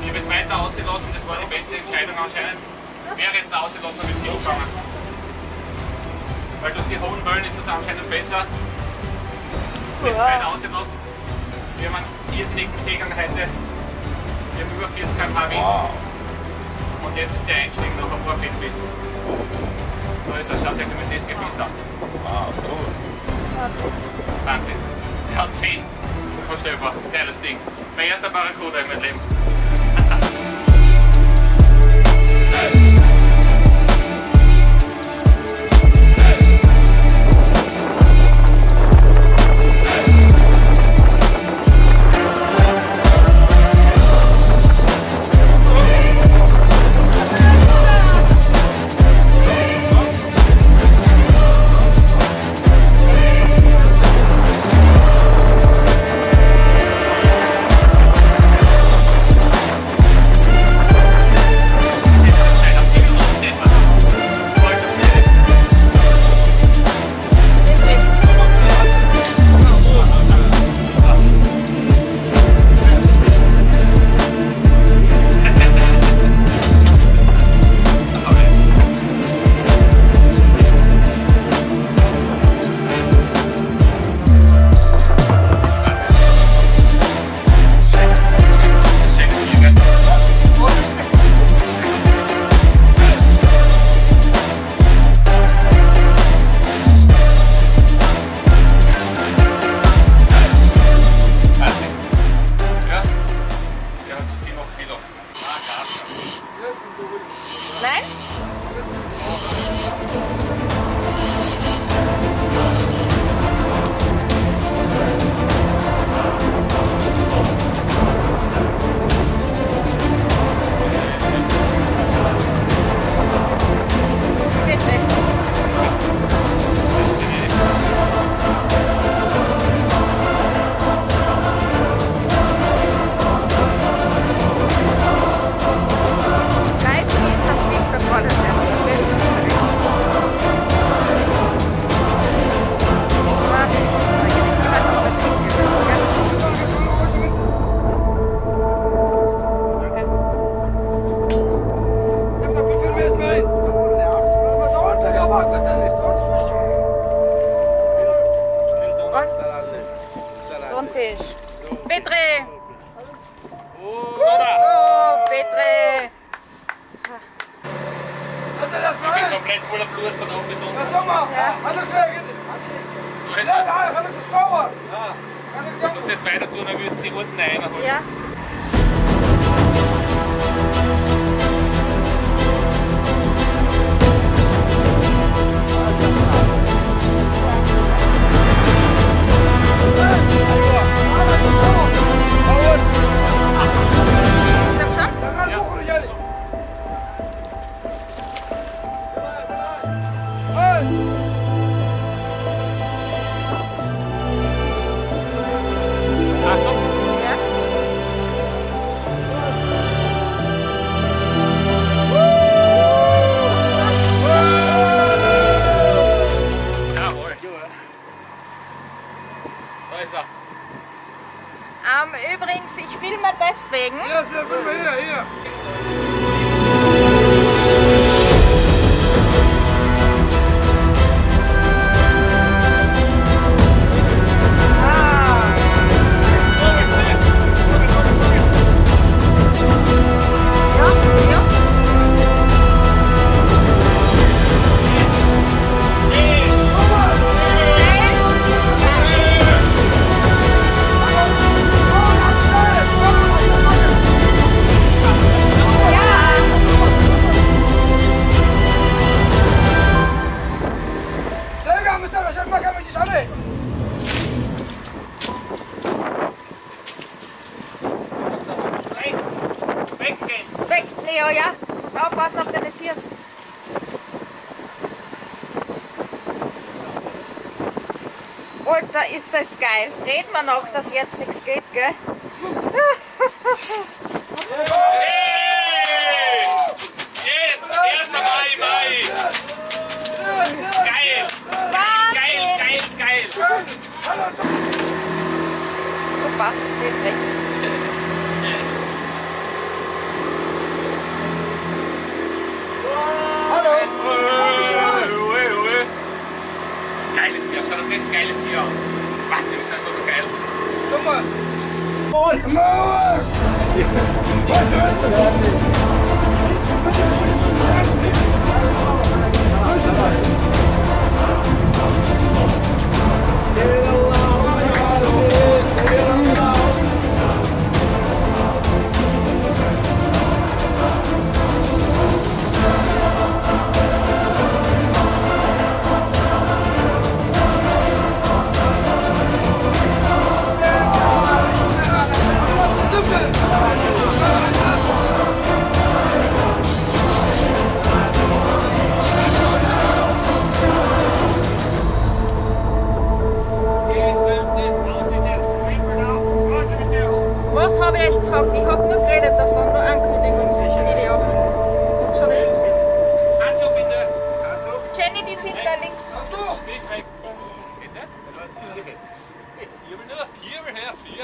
Ich habe jetzt weiter ausgelassen, das war die beste Entscheidung anscheinend. Während der Auslassen habe ich Fisch gefangen. Weil durch die hohen Wellen ist das anscheinend besser. Jetzt weiter ausgelassen. Wir haben einen irrsinnigen Seegang heute. Wir haben über 40 km/h Wind. Und jetzt ist der Einstieg noch ein paar Fettbissen. Da ist er, schaut euch mal das Gebiss an. Ah, gut. Wahnsinn. Der hat 10. Unvorstellbar. Geiles Ding. Mein erster Barracuda in meinem Leben. Musst jetzt weiter tun, willst du die Routen reinholen. Ja. Aufpassen auf deine Fiers. Alter, ist das geil. Reden wir noch, dass jetzt nichts geht, gell? Hey! Yes! 1. Mai, Mai! Geil! Geil, geil, geil! Super, geht weg. Geile Tiere. Wahnsinn, ist das so, so geil. Was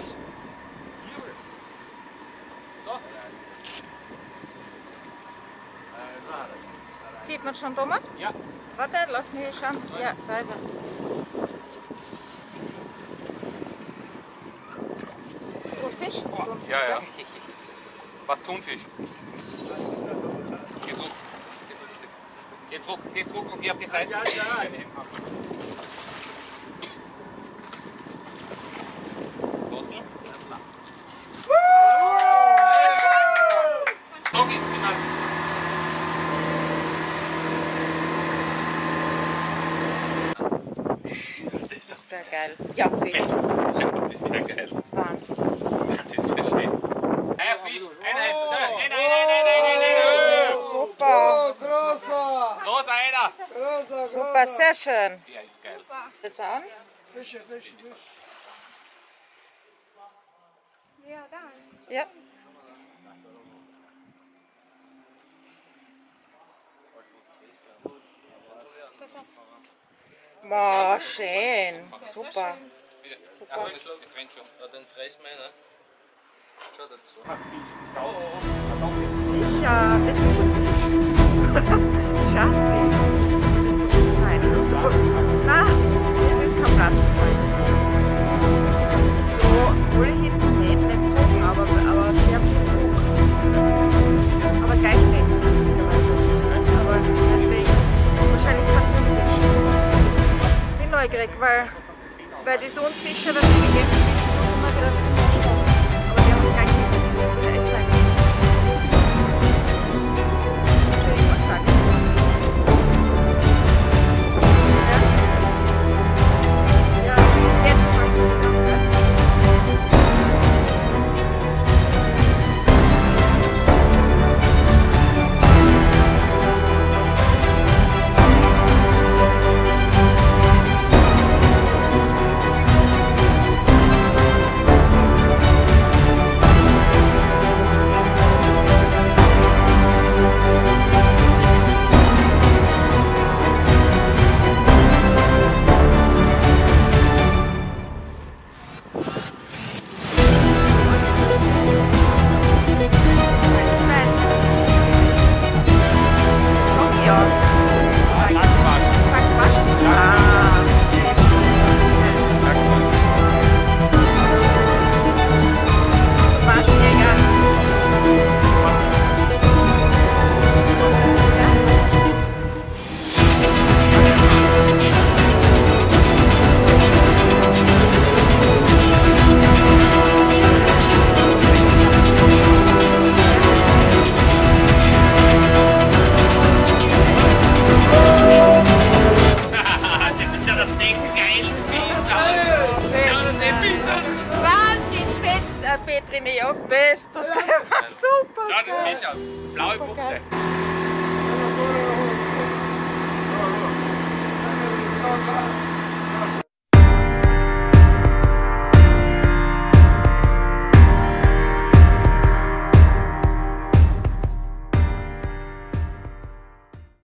Hier. Hier. So. Sieht man schon Thomas? Ja. Warte, lass mich schauen. Ja, da ist er. Thunfisch? Thunfisch, Ja, ja. Was Thunfisch? Geh zurück. Geh zurück. Geh zurück, geh zurück und geh auf die Seite. Ja, ja, Los, Das ist der geil. Ja, wirklich. Das ist ja geil. Wahnsinn. Das ist ja schön. Ein Fisch. Einer, einer, einer, einer, einer, einer. Super. Los, einer. Super, sehr schön. Der ist geil. Jetzt an. Ja. Wow, schön. Super. Super. Ja, das rennt schon. Ja, dann fress meiner. Sicher, das ist ein Fisch. Schatzi. Das ist sein. Super. Nein, das ist kein Plastikseil. Neugierig, weil, weil die Thunfische, das Gäste, immer wieder super Schau den. Fisch an. Blaue Super geil.